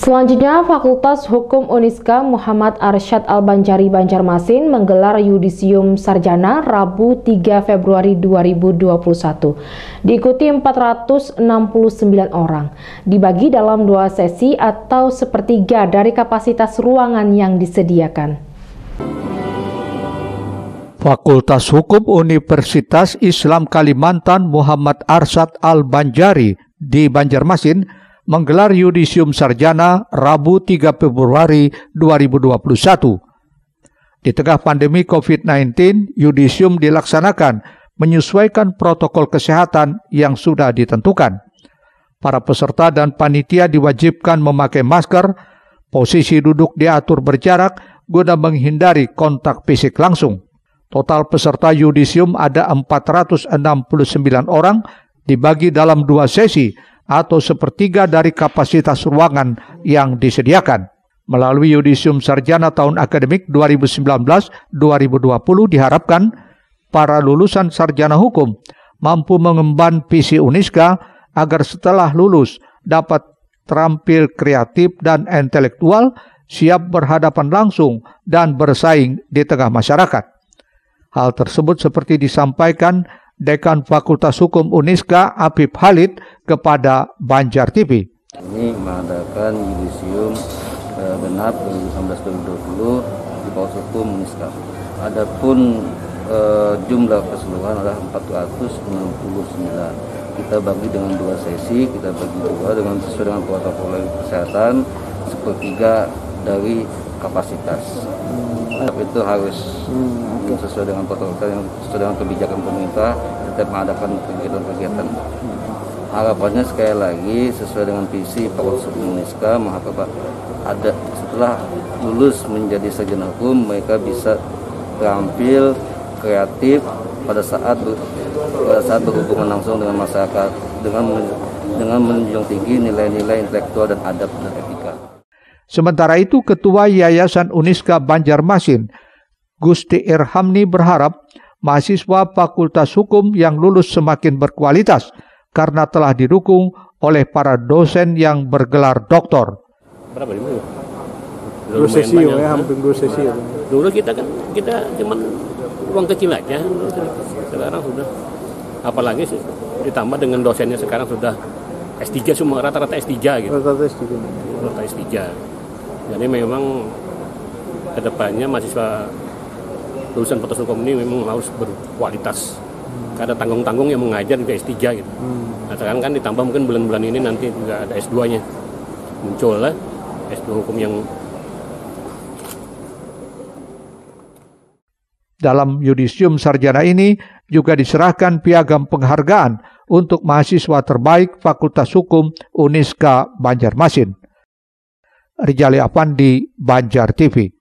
Selanjutnya, Fakultas Hukum Uniska Muhammad Arsyad Al-Banjari Banjarmasin menggelar Yudisium Sarjana Rabu 3 Februari 2021. Diikuti 469 orang, dibagi dalam dua sesi atau sepertiga dari kapasitas ruangan yang disediakan. Fakultas Hukum Universitas Islam Kalimantan Muhammad Arsyad Al-Banjari di Banjarmasin menggelar yudisium sarjana Rabu 3 Februari 2021. Di tengah pandemi COVID-19, yudisium dilaksanakan menyesuaikan protokol kesehatan yang sudah ditentukan. Para peserta dan panitia diwajibkan memakai masker, posisi duduk diatur berjarak guna menghindari kontak fisik langsung. Total peserta yudisium ada 469 orang dibagi dalam dua sesi atau sepertiga dari kapasitas ruangan yang disediakan. Melalui Yudisium Sarjana tahun akademik 2019-2020 diharapkan para lulusan sarjana hukum mampu mengemban visi Uniska agar setelah lulus dapat terampil kreatif dan intelektual, siap berhadapan langsung dan bersaing di tengah masyarakat. Hal tersebut seperti disampaikan Dekan Fakultas Hukum Uniska Apip Halid kepada Banjar TV. Ini mengadakan yudisium eh, genap 2019-2020 di Fakultas Hukum Uniska. Adapun eh, jumlah keseluruhan adalah 469. Kita bagi dengan dua sesi, kita bagi dua dengan sesuai dengan protokol kesehatan sepertiga dari kapasitas. Tapi itu harus hmm, sesuai dengan protokol yang sesuai dengan kebijakan pemerintah tetap mengadakan kegiatan-kegiatan. Harapannya sekali lagi sesuai dengan visi Pak Uniska mengapa ada setelah lulus menjadi sarjana hukum mereka bisa terampil kreatif pada saat pada saat berhubungan langsung dengan masyarakat dengan dengan menunjukkan tinggi nilai-nilai intelektual dan adab dan etika. Sementara itu Ketua Yayasan Uniska Banjarmasin, Gusti Irhamni berharap mahasiswa Fakultas Hukum yang lulus semakin berkualitas karena telah didukung oleh para dosen yang bergelar doktor. Berapa ini? Dua sesi ya, hampir dua sesi ya. Dulu kita kan kita cuma ruang kecil aja, sekarang sudah apalagi ditambah dengan dosennya sekarang sudah S3 semua rata-rata S3 gitu. Rata-rata S3. Rata S3 jadi memang ke depannya mahasiswa lulusan fakultas hukum ini memang harus berkualitas hmm. karena tanggung-tanggung yang mengajar juga S3 gitu hmm. nah sekarang kan ditambah mungkin bulan-bulan ini nanti juga ada S2 nya muncul lah S2 hukum yang Dalam yudisium sarjana ini juga diserahkan piagam penghargaan untuk mahasiswa terbaik Fakultas Hukum Uniska Banjarmasin. Rijali Apandi, Banjar TV.